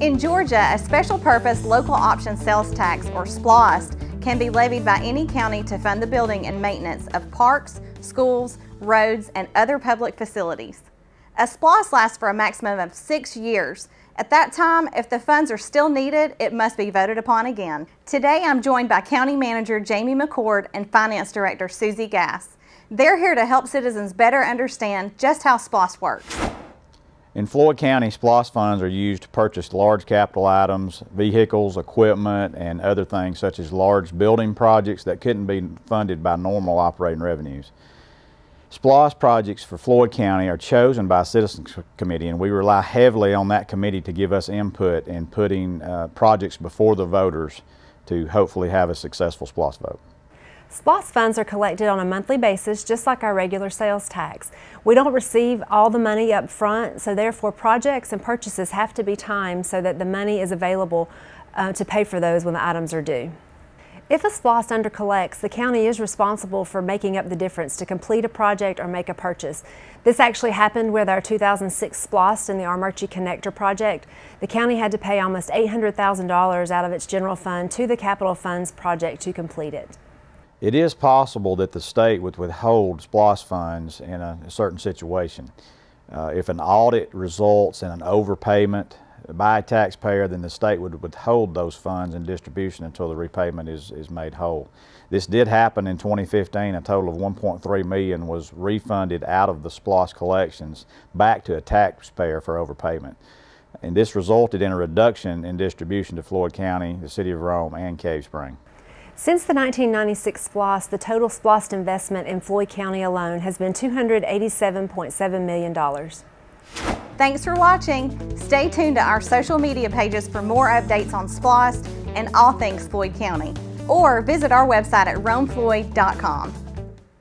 In Georgia, a special purpose local option sales tax, or SPLOST, can be levied by any county to fund the building and maintenance of parks, schools, roads, and other public facilities. A SPLOST lasts for a maximum of six years. At that time, if the funds are still needed, it must be voted upon again. Today, I'm joined by County Manager Jamie McCord and Finance Director Susie Gass. They're here to help citizens better understand just how SPLOST works. In Floyd County, SPLOST funds are used to purchase large capital items, vehicles, equipment, and other things such as large building projects that couldn't be funded by normal operating revenues. SPLOST projects for Floyd County are chosen by a Citizens Committee and we rely heavily on that committee to give us input in putting uh, projects before the voters to hopefully have a successful SPLOST vote. SPLOST funds are collected on a monthly basis just like our regular sales tax. We don't receive all the money up front, so therefore projects and purchases have to be timed so that the money is available uh, to pay for those when the items are due. If a SPLOST undercollects, the county is responsible for making up the difference to complete a project or make a purchase. This actually happened with our 2006 SPLOST and the Armuchee Connector project. The county had to pay almost $800,000 out of its general fund to the capital funds project to complete it. It is possible that the state would withhold SPLOST funds in a, certain situation. Uh, if an audit results in an overpayment by a taxpayer, then the state would withhold those funds in distribution until the repayment is, is made whole. This did happen in 2015. A total of 1.3 million was refunded out of the SPLOST collections back to a taxpayer for overpayment. And this resulted in a reduction in distribution to Floyd County, the City of Rome, and Cave Spring. Since the 1996 SPLOST, the total SPLOST investment in Floyd County alone has been $287.7 million. Thanks for watching. Stay tuned to our social media pages for more updates on SPLOST and all things Floyd County. Or visit our website at romefloyd.com.